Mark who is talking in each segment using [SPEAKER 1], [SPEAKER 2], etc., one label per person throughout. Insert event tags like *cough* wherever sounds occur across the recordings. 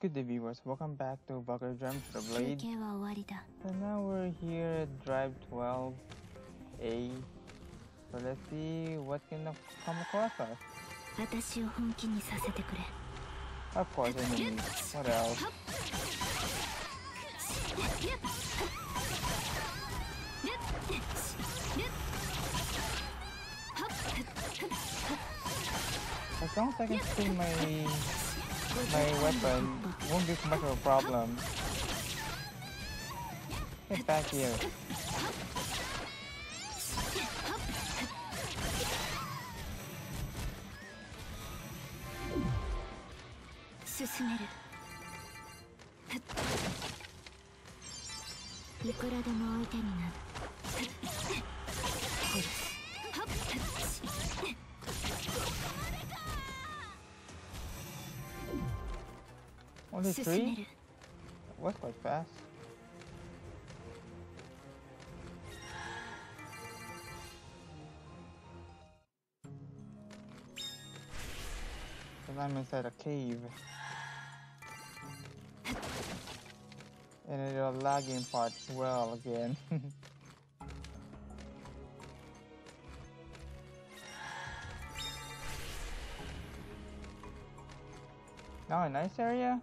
[SPEAKER 1] Good day viewers, welcome back to Bucker Jump for
[SPEAKER 2] the
[SPEAKER 1] Blade. And now we're here at Drive 12A. So let's see what can come across us. Of course, enemies. What else? As long as I can see my my weapon, won't be much of a problem. Get back here. Only three? What's quite fast. I'm inside a cave. And it'll lagging part well again. *laughs* now a nice area?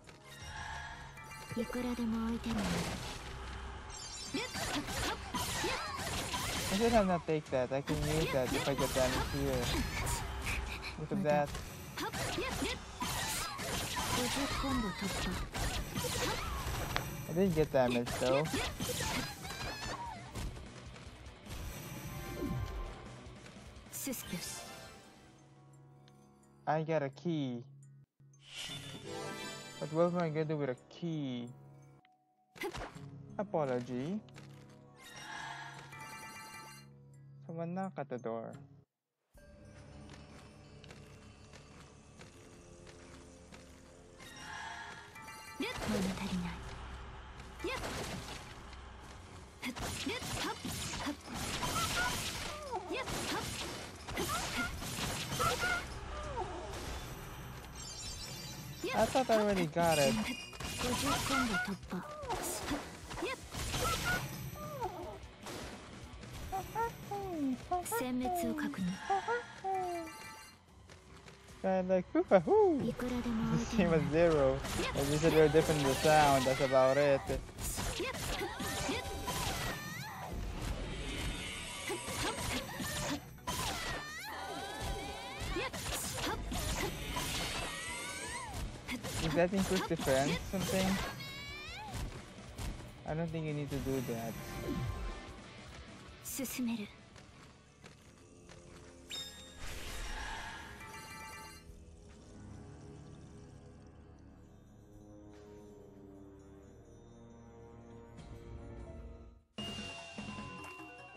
[SPEAKER 2] いくらでも相手になる
[SPEAKER 1] I should have not take that. I can use that if I get damage here. Look at that.
[SPEAKER 2] 50コンボ突破
[SPEAKER 1] I didn't get damage though.
[SPEAKER 2] ススピョス
[SPEAKER 1] I got a key. But what am I gonna do with a key? Apology. Someone knock at the door. I thought I already got it. Kind like hoo-ha-hoo!
[SPEAKER 2] this
[SPEAKER 1] game
[SPEAKER 2] is
[SPEAKER 1] zero. As you said, we're different in the sound, that's about it. that include defense something? I don't think you need to do that.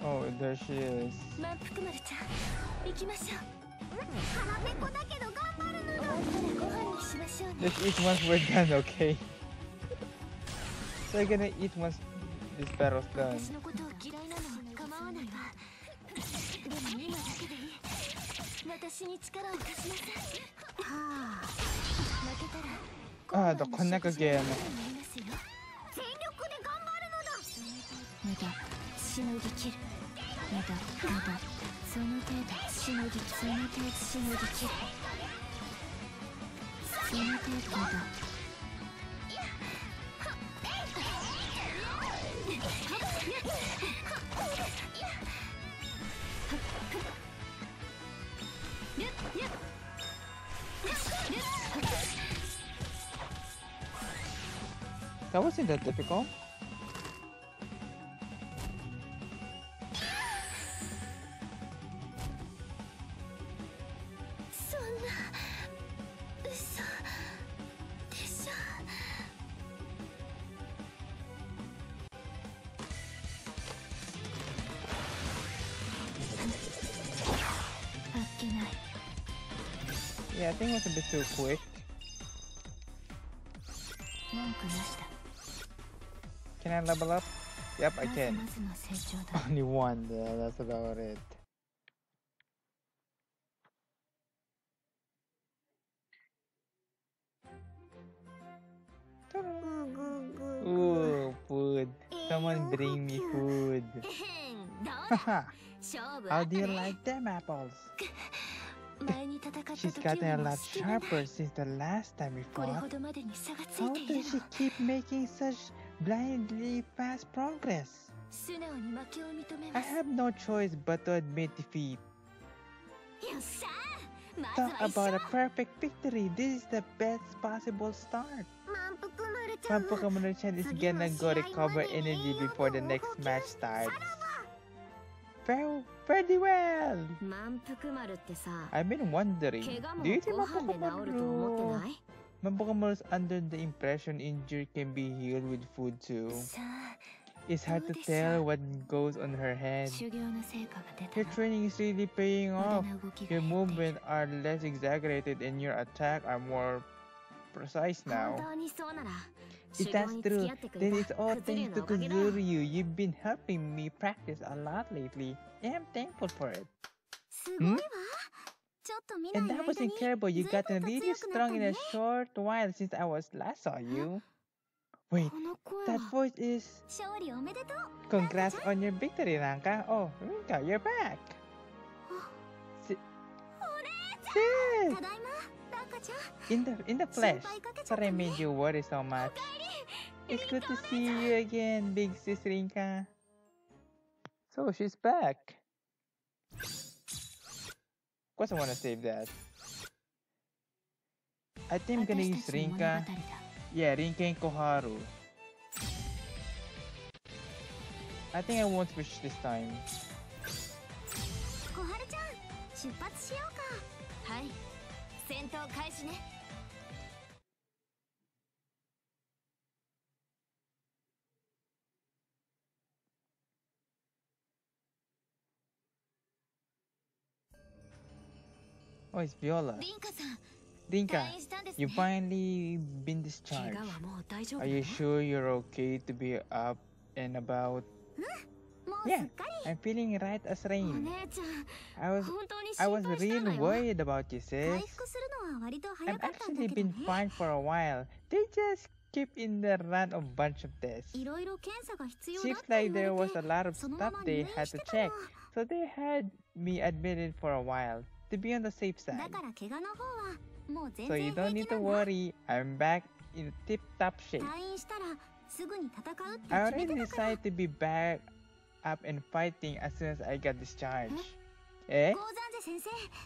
[SPEAKER 1] Oh, there she is. Just eat once we're done, okay? They're gonna eat once this battle's done. Ah, the Connect again.
[SPEAKER 2] まだしのぎきるまだまだその程度しのぎその程度しのぎ切るその程度だ
[SPEAKER 1] That wasn't that difficult. Yeah, I think it was a bit too quick. Can I level up? Yep, I can. *laughs* Only one, yeah, that's about it. Ooh, food. Someone bring me food. *laughs* *laughs* How do you like them apples? *laughs* She's gotten a lot sharper since the last time we fought. How does she keep making such blindly fast progress? I have no choice but to admit defeat. Talk about a perfect victory. This is the best possible start.
[SPEAKER 2] Mampuku
[SPEAKER 1] Maruchan is gonna go recover energy before the next match starts fell fairly well. I've been wondering, do you think
[SPEAKER 2] Manpukumaru?
[SPEAKER 1] is under the impression injury can be healed with food too. It's hard to tell what goes on her head. Your training is really paying off. Your movements are less exaggerated and your attacks are more precise now. If that's true, then it's all thanks to Kuzuryu. You've been helping me practice a lot lately, I'm thankful for it.
[SPEAKER 2] Hmm?
[SPEAKER 1] And that was incredible.
[SPEAKER 2] You've
[SPEAKER 1] gotten really strong in a short while since I was last saw you. *gasps* Wait, that voice is... Congrats on your victory, Ranka. Oh, Rinka, you're back. *gasps* Sis! In the in the flesh, sorry made you worry so much. It's good to see you again, big sis Rinka. So she's back. Of course I wanna save that. I think I'm gonna use Rinka. Yeah, Rinka and Koharu. I think I won't switch this time.
[SPEAKER 2] Koharu-chan, let's set 出発しようか。はい。戦闘開始ね
[SPEAKER 1] Oh, it's Viola.
[SPEAKER 2] リンカさん
[SPEAKER 1] Rinka,
[SPEAKER 2] 退院したんです
[SPEAKER 1] you
[SPEAKER 2] ね
[SPEAKER 1] finally been
[SPEAKER 2] 怪
[SPEAKER 1] discharged.
[SPEAKER 2] 我はもう大丈夫
[SPEAKER 1] Are
[SPEAKER 2] だ
[SPEAKER 1] you
[SPEAKER 2] ね
[SPEAKER 1] sure you're okay to be up and about?
[SPEAKER 2] もうす
[SPEAKER 1] Yeah, I'm feeling right as rain. I was, I was
[SPEAKER 2] really
[SPEAKER 1] worried about you, sis. I've actually been fine for a while. They just keep in the run a bunch of tests. Seems like there was a lot of stuff they had to check, so they had me admitted for a while to be on the safe side. So you don't need to worry, I'm back in tip-top shape. I already decided to be back up and fighting as soon as I got discharged. Eh?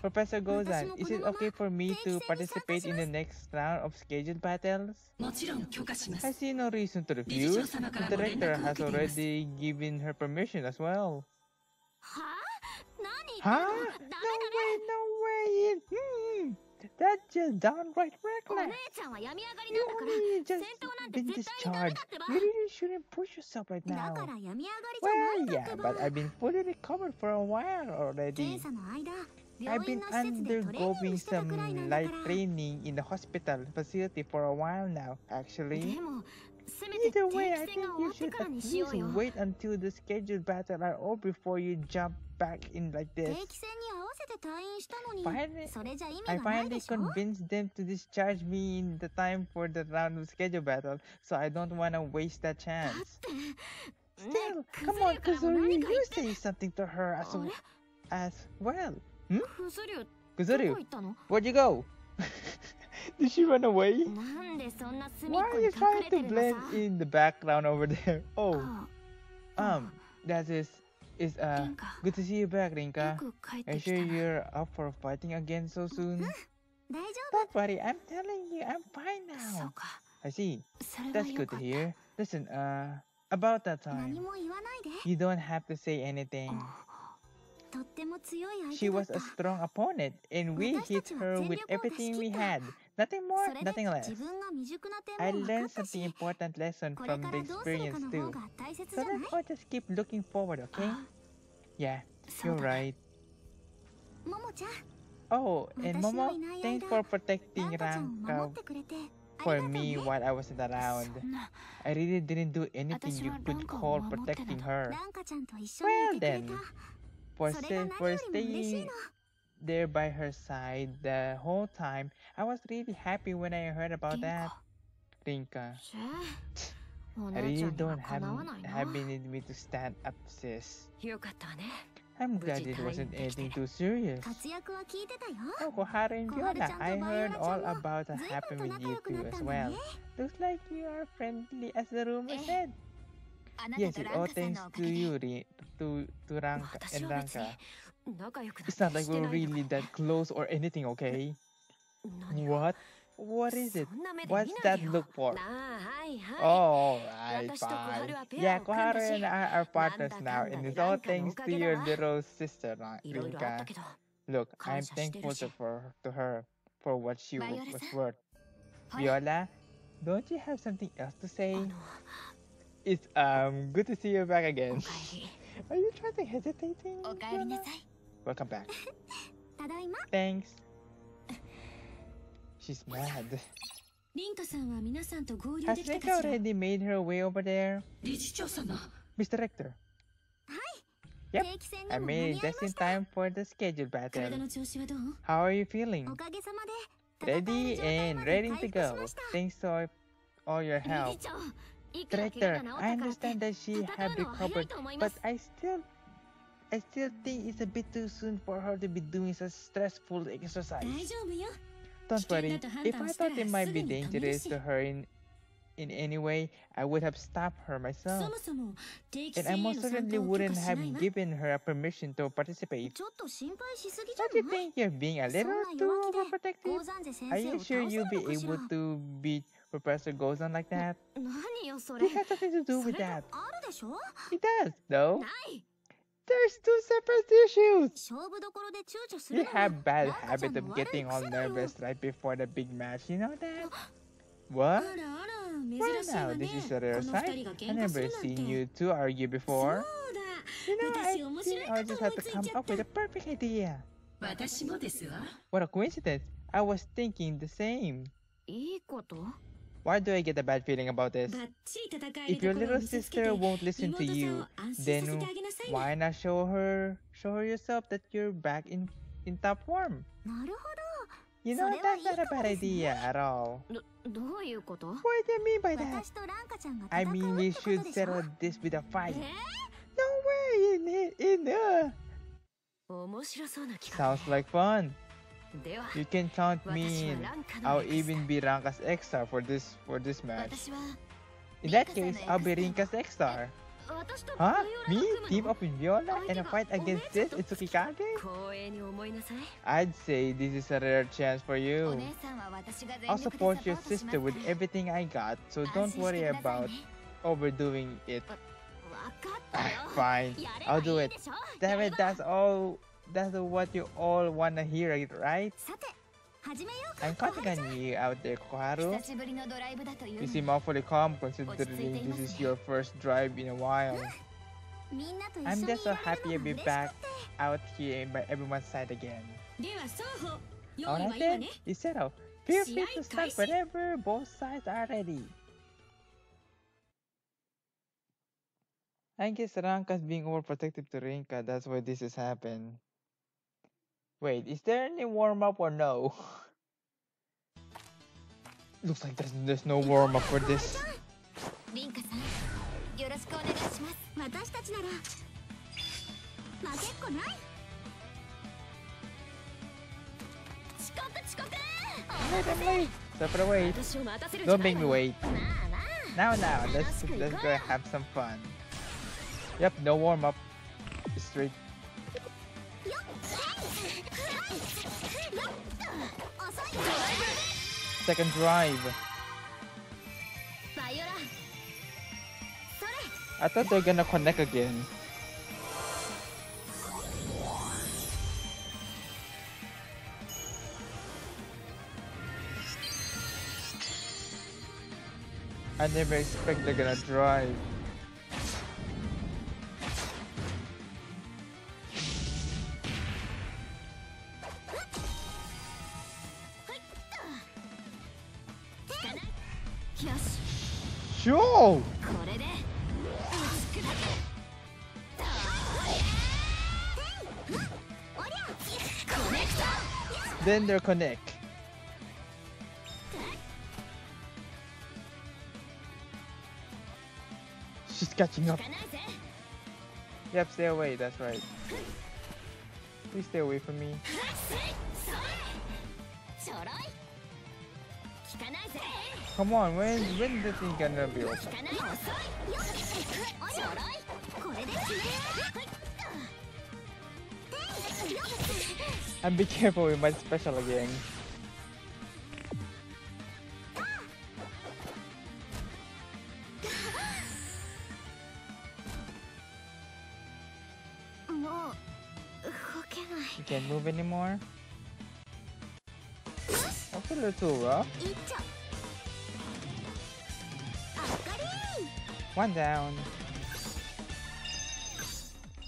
[SPEAKER 1] Professor Gozan, is it okay for me to participate in the next round of scheduled battles? I see no reason to refuse. The director has already given her permission as well. Huh? No way, no way! Hmm. That's just downright reckless. You only just been discharged. You really shouldn't push yourself right now. Well, yeah, but I've been fully recovered for a while already. I've been undergoing some light training in the hospital facility for a while now, actually. Either way, I think you should at least wait until the scheduled battles are over before you jump back in like this. Finally, I finally convinced them to discharge me in the time for the round of schedule battle, so I don't want to waste that chance. Still, come on,
[SPEAKER 2] Kuzuri,
[SPEAKER 1] you say something to her as, as well.
[SPEAKER 2] Hmm? Kuzuri,
[SPEAKER 1] where'd you go? *laughs* Did she run away? Why are you trying to blend in the background over there? Oh,
[SPEAKER 2] ah.
[SPEAKER 1] um, that is it's uh, good to see you back, Rinka. Are you sure you're up for fighting again so soon? Don't worry, I'm telling you, I'm fine now. I see. That's good to hear. Listen, uh, about that time, you don't have to say anything. She was a strong opponent, and we hit her with everything we had. Nothing more, nothing less. I learned something important lesson from the experience too. So let's all just keep looking forward, okay? Yeah, you're right. Oh, and Momo, thanks for protecting Ranka for me while I wasn't around. I really didn't do anything you could call protecting her. Well then, for,
[SPEAKER 2] st
[SPEAKER 1] for staying there by her side the whole time. I was really happy when I heard about that. Rinka. I really don't have, have been me to stand up, sis. I'm glad it wasn't anything too serious. Oh, Koharu and Viola, I heard all about what happened with you two as well. Looks like you are friendly as the rumor said. Yes,
[SPEAKER 2] it
[SPEAKER 1] all thanks to you, to, to Ranka and Ranka. It's not like we're really that close or anything, okay? What? What is it? What's that look for? Oh, alright, fine. Yeah, Koharu and I are partners now, and it's all thanks to your little sister, Rinka. Look, I'm thankful to, for, to her for what she was worth. Viola, don't you have something else to say? It's um good to see you back again. Are you trying to
[SPEAKER 2] hesitate?
[SPEAKER 1] Viola? Welcome back. *laughs* Thanks. She's mad. Has
[SPEAKER 2] Reka
[SPEAKER 1] already made her way over there? Mr. Rector. Yep, I made it just in time for the scheduled battle. How are you feeling? Ready and ready to go. Thanks for all your help. Director, I understand that she had recovered, but I still I still think it's a bit too soon for her to be doing such stressful exercise. Don't worry, if I thought it might be dangerous to her in, in any way, I would have stopped her myself. And I most certainly wouldn't have given her permission to participate. Don't you think you're being a little too overprotective? Are you sure you'll be able to beat Professor Gozan like that? It has nothing to do with that. It does, though
[SPEAKER 2] ない
[SPEAKER 1] There's two separate issues.
[SPEAKER 2] 勝負どころで躊躇す
[SPEAKER 1] You
[SPEAKER 2] るのは
[SPEAKER 1] have bad
[SPEAKER 2] ランカちゃ
[SPEAKER 1] habit
[SPEAKER 2] んの
[SPEAKER 1] of
[SPEAKER 2] 悪い
[SPEAKER 1] getting all
[SPEAKER 2] 癖だよ
[SPEAKER 1] nervous right before the big match. You know that?
[SPEAKER 2] あ
[SPEAKER 1] What?
[SPEAKER 2] らあら
[SPEAKER 1] Well
[SPEAKER 2] 珍しい
[SPEAKER 1] now,
[SPEAKER 2] わね
[SPEAKER 1] this is a rare
[SPEAKER 2] この二
[SPEAKER 1] sight.
[SPEAKER 2] 人が
[SPEAKER 1] I
[SPEAKER 2] 喧嘩す
[SPEAKER 1] never
[SPEAKER 2] るなんて
[SPEAKER 1] seen you two argue
[SPEAKER 2] そう
[SPEAKER 1] before.
[SPEAKER 2] だ
[SPEAKER 1] You know, I
[SPEAKER 2] 私面白
[SPEAKER 1] think
[SPEAKER 2] い
[SPEAKER 1] I
[SPEAKER 2] こと
[SPEAKER 1] just
[SPEAKER 2] 思
[SPEAKER 1] had
[SPEAKER 2] い
[SPEAKER 1] to
[SPEAKER 2] つい
[SPEAKER 1] come
[SPEAKER 2] ちゃっ
[SPEAKER 1] up with a perfect idea.
[SPEAKER 3] 私もですわ
[SPEAKER 1] What a coincidence. I was thinking the same.
[SPEAKER 2] いいこと
[SPEAKER 1] Why do I get a bad feeling about this? If your little sister won't listen to you, then why not show her show her yourself that you're back in in top form? You know, that's not a bad idea at all. What do you mean by that? I mean, we should settle this with a fight. No way! In, in,
[SPEAKER 3] in, uh.
[SPEAKER 1] Sounds like fun. You can count me in. I'll even be rank as X-Star for this for this match. In that case, I'll be rank
[SPEAKER 2] as X-Star.
[SPEAKER 1] Huh? Me? Team up with Viola and a fight against this
[SPEAKER 3] Itsuki Kage?
[SPEAKER 1] I'd say this is a rare chance for you. I'll support your sister with everything I got, so don't worry about overdoing it. *laughs* Fine, I'll do it. Damn it, that's all that's what you all wanna hear, right? I'm counting on you out there, Koharu. You seem awfully calm considering this is your first drive in a while. I'm just so happy to be back out here by everyone's side again. Alright then,
[SPEAKER 2] it's
[SPEAKER 1] settled. Oh, feel free to start whenever both sides are ready. I guess Ranka's being overprotective to Rinka, that's why this has happened. Wait, is there any warm-up or no? *laughs* Looks like there's, there's no warm-up for this. Wait,
[SPEAKER 3] Separate wait.
[SPEAKER 1] Don't make me wait. Now, now, let's let's go have some fun. Yep, no warm up. Straight Second drive. I thought they're gonna connect again. I never expect they're gonna drive.
[SPEAKER 2] ト
[SPEAKER 1] Then they'll connect. She's catching up. Yep, stay away, that's right. Please stay away from me. Come on, when when the thing gonna be? And be careful with my special again. You can't move anymore? That's a little rough. One down.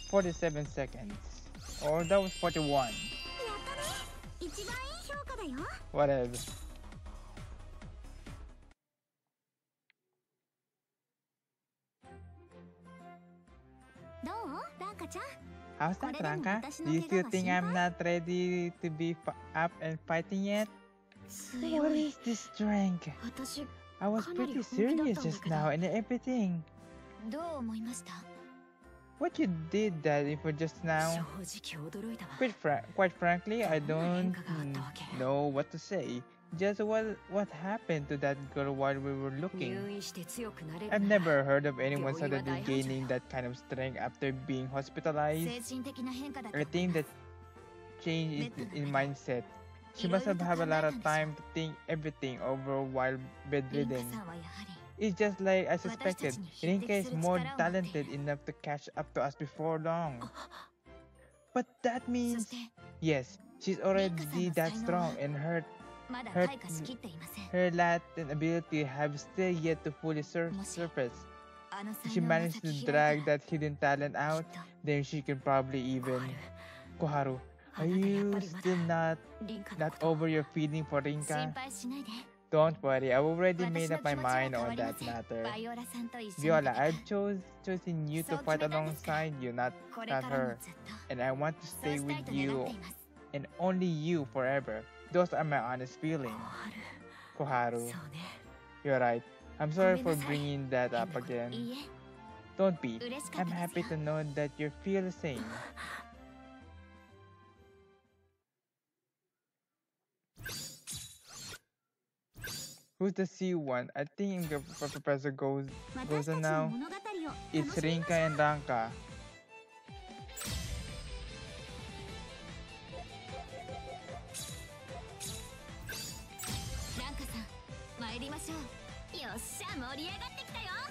[SPEAKER 1] 47 seconds. Or oh, that was 41. Whatever. How's that, Ranka? Do you still think I'm not ready to be up and fighting yet? What is this drink? I was pretty serious just now and everything. What you did that for just now? Quite, fra quite frankly, I don't know what to say. Just what what happened to that girl while we were looking? I've never heard of anyone suddenly gaining that kind of strength after being hospitalized. I think that change in mindset she must have had a lot of time to think everything over while bedridden. It's just like I suspected. Rinka is more talented enough to catch up to us before long. But that means... Yes, she's already that strong and her, her, her latent ability have still yet to fully sur surface. If she managed to drag that hidden talent out, then she can probably even... Koharu, are you still not not over your feeling for Rinka? Don't worry, I've already made up my mind on that matter. Viola, I've chose, chosen you to fight alongside you, not, not her. And I want to stay with you and only you forever. Those are my honest feelings. Koharu. You're right. I'm sorry for bringing that up again. Don't be. I'm happy to know that you feel the same. Who's the C one? I think Professor goes goes on now. It's Rinka and Ranka. Ranka-san, 参りましょう。よっしゃ、盛り上がってきたよ。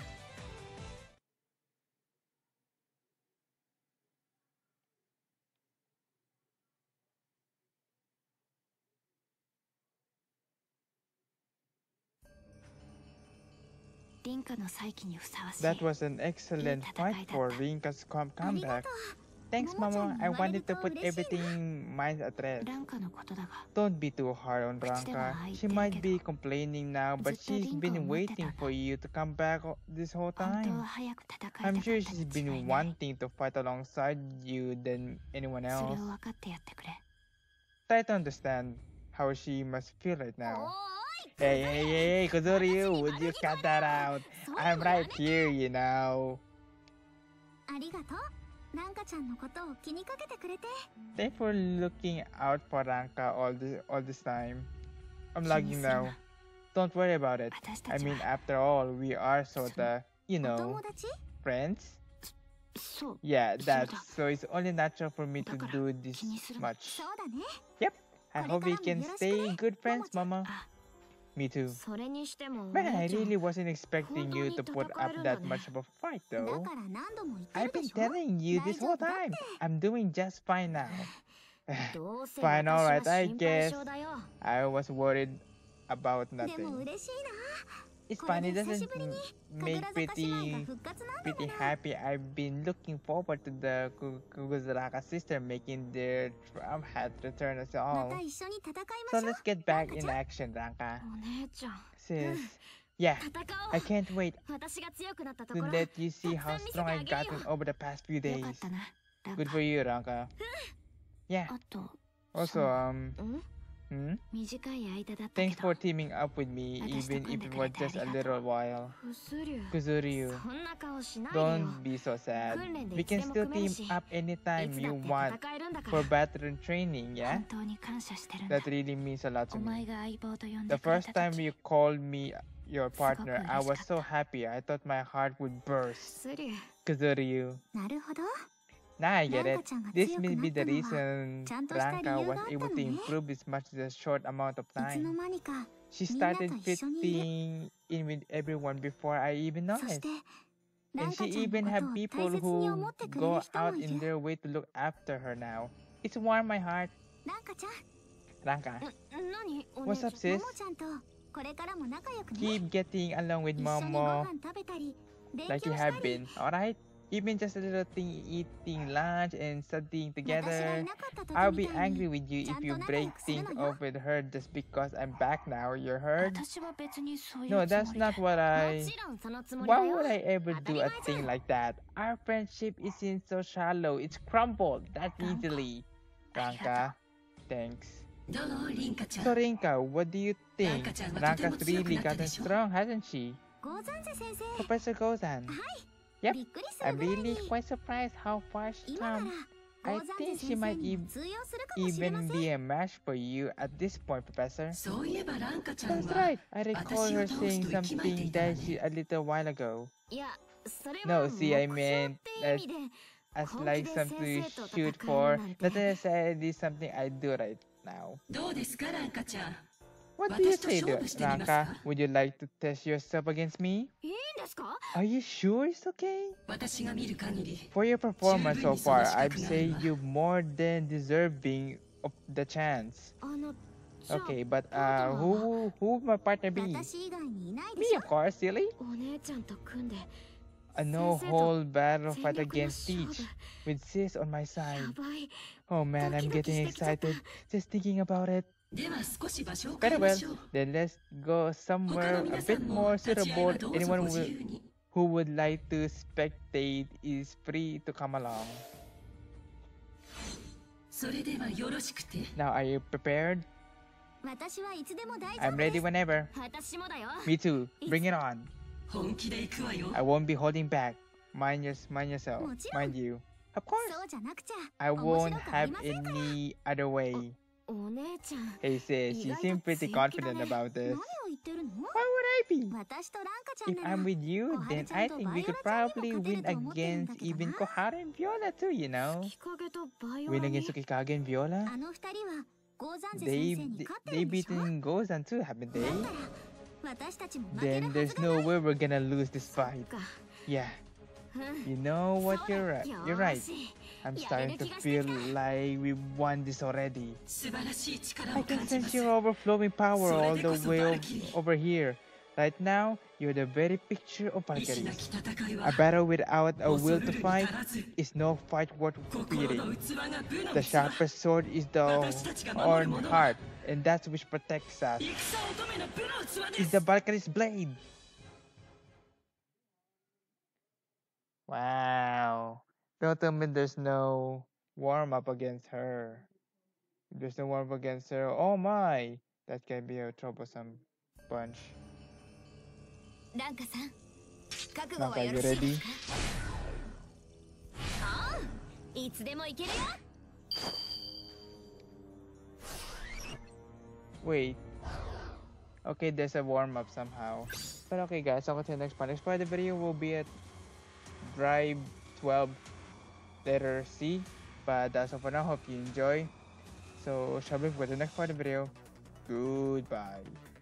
[SPEAKER 1] That was an excellent fight for Rinka's comeback. Thanks, Mama. I wanted to put everything in mind at rest. Don't be too hard on Ranka. She might be complaining now, but she's been waiting for you to come back this whole time. I'm sure she's been wanting to fight alongside you than anyone else. Try to understand how she must feel right now. Hey, hey, hey, Kuzuryu, would you cut that out? I'm right here, you know. Thanks for looking out for Ranka all this, all this time. I'm lagging now. Don't worry about it. I mean, after all, we are sorta, you know, friends. Yeah, that's so it's only natural for me to do this much. Yep. I hope we can stay good friends, Mama. Me too. But I really wasn't expecting you to put up that much of a fight though. I've been telling you this whole time. I'm doing just fine now. *laughs* fine, alright, I guess. I was worried about nothing. It's funny, doesn't make pretty pretty happy. I've been looking forward to the Kuguzuraka sister making their drum hat return as all. So let's get back in action, Ranka. Sis, yeah, I can't wait to let you see how strong I've gotten over the past few days. Good for you, Ranka. Yeah. *gasps* Also, um, Hmm? Thanks for teaming up with me, even if it was just a little while. Kuzuryu, don't be so sad. We can still team up anytime you want for veteran training, yeah? That really means a lot to me. The first time you called me your partner, I was so happy. I thought my heart would burst. Kuzuryu. Now I get it. This may be the reason Ranka was able to improve much as a short amount of time. She started fitting in with everyone before I even noticed. And she even had people who go out in their way to look after her now. It's warm my heart. Ranka. What's up, sis? Keep getting along with Momo like you have been, alright? Even just a little thing, eating lunch and studying together. I'll be angry with you if you break things off with her just because I'm back now, You're hurt? No, that's not what I... Why would I ever do a thing like that? Our friendship isn't so shallow, it's crumbled that easily. Ranka, thanks. So Rinka, what do you think? Ranka's really gotten strong, hasn't she? Professor Gozan. Yep, I'm really quite surprised how far she's come. I think she might e even be a match for you at this point, Professor. That's right. I recall her saying something that she a little while ago. No, see, I meant as, as like something to shoot for, not necessarily something I do right now. What do you say, Ranka? Would you like to test yourself against me? Are you sure it's okay? For your performance so far, I'd say you're more than deserving of the chance. Okay, but uh, who who would my partner be? Me, of course, silly. A no-hold battle fight against Teach, with Sis on my side. Oh man, I'm getting excited just thinking about it. Very well, then let's go somewhere a bit more suitable. Anyone will, who would like to spectate is free to come along. Now, are you prepared? I'm ready whenever. Me too. Bring it on. I won't be holding back. Mind, your, mind yourself. Mind you. Of course. I won't have any other way. Hey sis, you seem pretty confident about this. Why would I be? If I'm with you, then I think we could probably win against even Koharu and Viola too, you know? Win against Tsukikage and Viola? They, they, they beaten Gozan too, haven't they? Then there's no way we're gonna lose this fight. Yeah. You know what, you're right. You're right. I'm starting to feel like we won this already. I can sense your overflowing power all the way over here. Right now, you're the very picture of Valkyries. A battle without a will to fight is no fight worth fearing. The sharpest sword is the own heart, and that's which protects us. It's the Valkyrie's blade. Wow. Don't tell me there's no warm up against her. there's no warm up against her, oh my! That can be a troublesome bunch. Ranka, you ready? Wait. Okay, there's a warm up somehow. But okay guys, I'll continue next part. Next part of the video will be at Drive 12 letter C. But that's all for now. Hope you enjoy. So, shall we to the next part of the video. Goodbye.